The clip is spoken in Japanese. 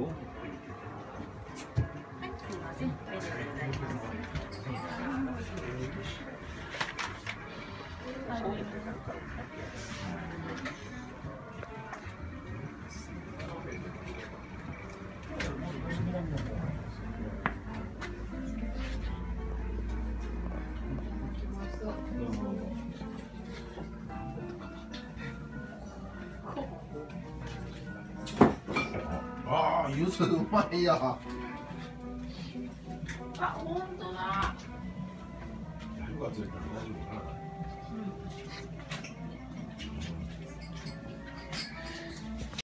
こはい、すいません。ありがとうございます。ああ、ゆずうまいや。あ、本当だ。火がついたら大丈夫かな？